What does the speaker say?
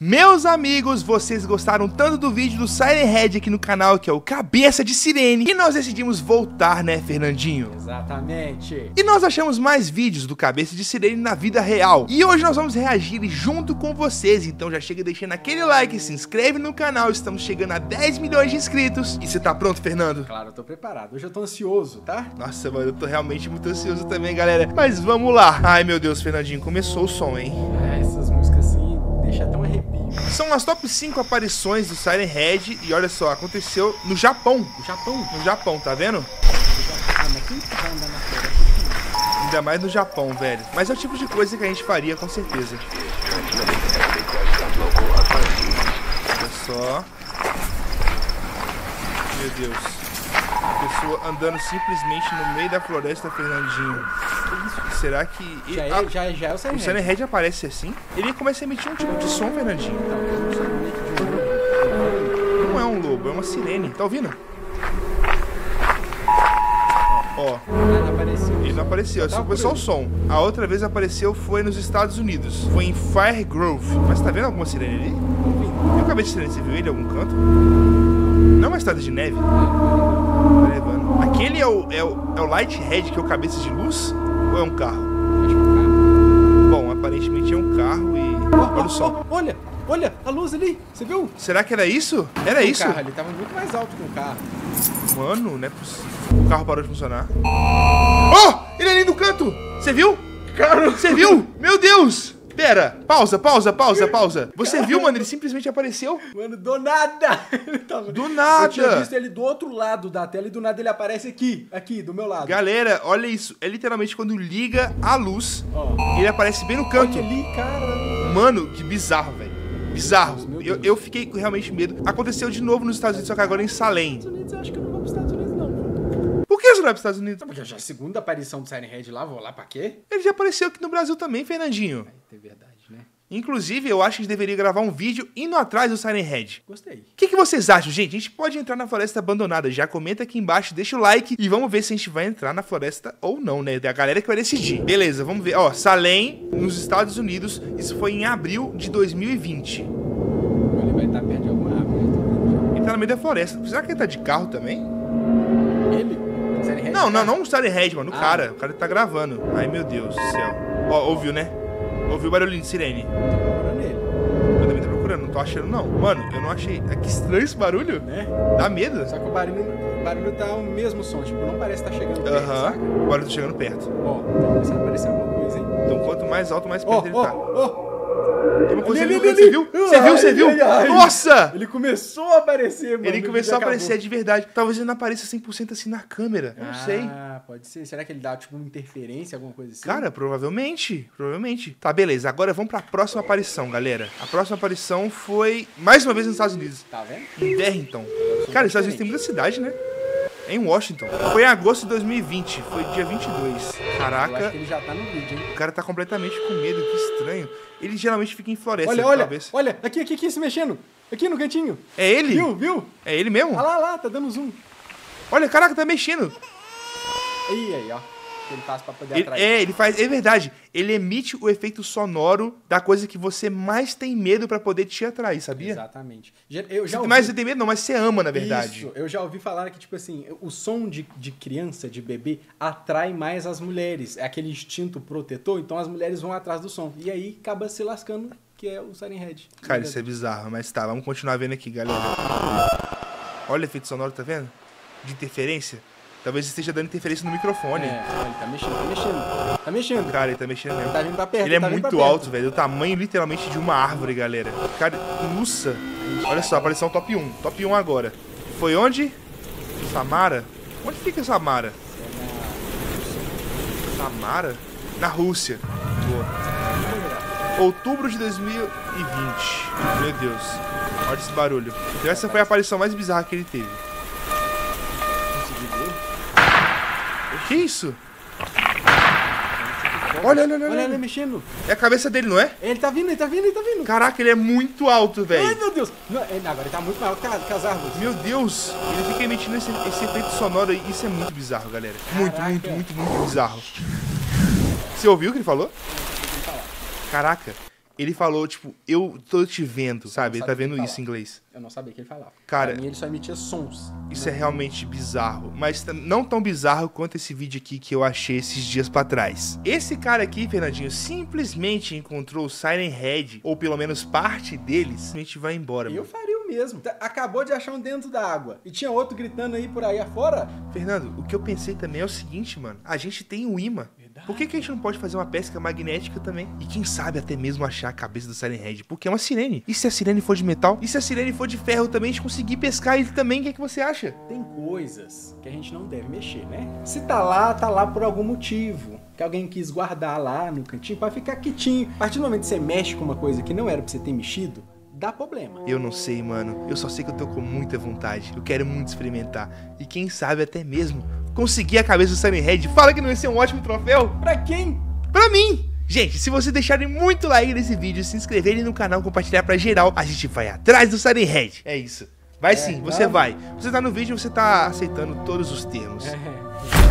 Meus amigos, vocês gostaram tanto do vídeo do Siren Head aqui no canal, que é o Cabeça de Sirene, e nós decidimos voltar, né, Fernandinho? Exatamente. E nós achamos mais vídeos do Cabeça de Sirene na vida real. E hoje nós vamos reagir junto com vocês, então já chega deixando aquele like, se inscreve no canal, estamos chegando a 10 milhões de inscritos. E você tá pronto, Fernando? Claro, eu tô preparado. Hoje eu tô ansioso, tá? Nossa, mano, eu tô realmente muito ansioso também, galera. Mas vamos lá. Ai, meu Deus, Fernandinho, começou o som, hein? São as top 5 aparições do Siren Head e olha só, aconteceu no Japão. O Japão. No Japão, tá vendo? Ah, mas quem que vai andar na floresta? Ainda mais no Japão, velho. Mas é o tipo de coisa que a gente faria, com certeza. Olha só. Meu Deus. Pessoa andando simplesmente no meio da floresta, Fernandinho. Será que. Já Ah, é, já é, já é o Siren o Siren Head aparece assim? Ele começa a emitir um tipo de som, Fernandinho. Não é um lobo, é uma sirene. Tá ouvindo? Ó, apareceu. ele não apareceu, é só Tá começou o som. A outra vez apareceu foi nos Estados Unidos. Foi em Fire Grove. Mas tá vendo alguma sirene ali? E o cabeça de sirene, você viu ele em algum canto? Não é uma estrada de neve? Tá. Aquele é o, é, o, é o Lighthead, que é o cabeça de luz? Ou é um carro? Acho que é um Bom, aparentemente é um carro e. carro. Olha o som. Oh, olha, olha, a luz ali. Você viu? Será que era isso? Era isso? carro ali tava muito mais alto que o carro. Mano, não é possível. O carro parou de funcionar. Oh! Ele é ali no canto! Você viu? Cara, Você viu? Meu Deus! Pera, pausa, pausa, pausa, pausa. Você viu, mano? Ele simplesmente apareceu. Mano, do nada. Ele tava... Do nada. Eu tinha visto ele do outro lado da tela e do nada ele aparece aqui, aqui, do meu lado. Galera, olha isso. É literalmente quando liga a luz, Ó. ele aparece bem no canto. Olha ali, cara. Mano, que bizarro, velho. Bizarro. Eu, eu fiquei com realmente medo. Aconteceu de novo nos Estados Unidos, só que agora em Salem. Estados Unidos, eu acho que eu não vou pros Estados Unidos, não. Por que você não vai para os Estados Unidos? Porque já é a segunda aparição do Siren Head lá, vou lá pra quê? Ele já apareceu aqui no Brasil também, Fernandinho. É verdade, né? Inclusive, eu acho que a gente deveria gravar um vídeo indo atrás do Siren Head. Gostei. O que, que vocês acham, gente? A gente pode entrar na floresta abandonada. Já comenta aqui embaixo, deixa o like e vamos ver se a gente vai entrar na floresta ou não, né? Da galera que vai decidir. Beleza, vamos ver. Ó, Salem, nos Estados Unidos, isso foi em abril de 2020. Ele vai estar perto de alguma árvore. Ele tá no meio da floresta. Será que ele tá de carro também? Ele? Não, não, tá- não o Siren Head, mano. O Ah. cara. O cara tá gravando. Ai, meu Deus do céu. Ó, ouviu, né? Ouviu o barulhinho de sirene. Tô procurando ele, Eu também tô procurando, não tô achando, não. Mano, eu não achei. É que estranho esse barulho. né? Dá medo. Só que o barulho, o barulho tá o mesmo som, tipo, não parece estar chegando perto, Aham. saca? O barulho tá chegando perto. Ó, tá começando a aparecer alguma coisa, hein? Então, quanto mais alto, mais Ó, perto ele ó, tá. ó! Tem canto, você ali. viu? Você viu? Você Ai, viu? ai, ai. Nossa! Ele começou a aparecer, mano. Ele começou a aparecer acabou. de verdade. Talvez ele não apareça 100% assim na câmera. Eu não sei. Ah, pode ser. Será que ele dá, tipo, uma interferência, alguma coisa assim? Cara, provavelmente. Provavelmente. Tá, beleza. Agora vamos pra próxima aparição, galera. A próxima aparição foi mais uma vez nos Estados Unidos. Tá vendo? Em Derrington. Cara, os Estados Unidos tem muita cidade, né? Em Washington. Foi em agosto de 2020. Foi dia 22. Eu acho Caraca. que ele já tá no vídeo, hein? O cara tá completamente com medo. Que estranho. Ele geralmente fica em floresta, Olha, olha, talvez. olha, aqui, aqui, aqui, se mexendo. Aqui no cantinho. É ele? Viu, viu? É ele mesmo? Olha lá, lá, tá dando zoom. Olha, caraca, tá mexendo. Aí, aí, ó. Que ele faz pra poder Ele- atrair. é, ele faz. É verdade. Ele emite o efeito sonoro da coisa que você mais tem medo pra poder te atrair, sabia? Exatamente. Eu já ouvi... Mas você tem medo, não, mas você ama, na verdade. Isso, eu já ouvi falar que, tipo assim, o som de, de criança, de bebê, atrai mais as mulheres. É aquele instinto protetor, então as mulheres vão atrás do som. E aí acaba se lascando, que é o Siren Head. Cara, isso é bizarro, mas tá, vamos continuar vendo aqui, galera. Olha o efeito sonoro, tá vendo? De interferência. Talvez esteja dando interferência no microfone. É, olha, tá mexendo, tá mexendo. Tá mexendo. Cara, ele tá mexendo mesmo. Tá vindo pra perto, Ele é tá vindo muito alto, velho. O tamanho literalmente de uma árvore, galera. Cara, nossa. Olha só, apareceu um top 1. Top 1 agora. Foi onde? Samara? Onde fica Samara? Samara? Na Rússia. Boa. Outubro de 2020. Meu Deus. Olha esse barulho. Então essa foi a aparição mais bizarra que ele teve. Consegui ver. Que isso? Olha, olha, olha, Olha ele olha. mexendo. É a cabeça dele, não é? Ele tá vindo, ele tá vindo, ele tá vindo. Caraca, ele é muito alto, Ai, velho. meu Deus. Não, ele- agora ele tá muito maior que, a- que as árvores. Meu Deus, ele fica emitindo esse, esse efeito sonoro aí. Isso é muito bizarro, galera. Muito, Caraca. muito, muito, muito bizarro. Você ouviu o que ele falou? Caraca, Ele falou, tipo, eu tô te vendo, sabe? Ele tá vendo falar. isso em inglês. Eu não sabia que ele falava. Cara- pra mim ele só emitia sons. Isso é realmente bizarro, mas não tão bizarro quanto esse vídeo aqui que eu achei esses dias pra trás. Esse cara aqui, Fernandinho, simplesmente encontrou o Siren Head, ou pelo menos parte deles, simplesmente vai embora. E eu faria o mesmo. Acabou de achar um dentro da água. E tinha outro gritando aí por aí afora. Fernando, o que eu pensei também é o seguinte, mano. A gente tem o imã. Verdade. Por que, que a gente não pode fazer uma pesca magnética também? E quem sabe até mesmo achar a cabeça do Siren Head? Porque é uma sirene. E se a sirene for de metal? E se a sirene for de ferro também, a gente conseguir pescar ele também? O que, é que você acha? Tem coisas que a gente não deve mexer, né? Se tá lá, tá lá por algum motivo. Que alguém quis guardar lá no cantinho pra ficar quietinho. A partir do momento que você mexe com uma coisa que não era pra você ter mexido, dá problema. Eu não sei, mano. Eu só sei que eu tô com muita vontade. Eu quero muito experimentar. E quem sabe até mesmo conseguir a cabeça do Siren Head. Fala que não ia ser um ótimo troféu? Pra quem? Pra mim! Gente, se vocês deixarem muito like nesse vídeo, se inscreverem no canal, compartilhar pra geral, a gente vai atrás do Siren Head. É isso. Vai sim, você vai. Você tá no vídeo, você tá aceitando todos os termos. É.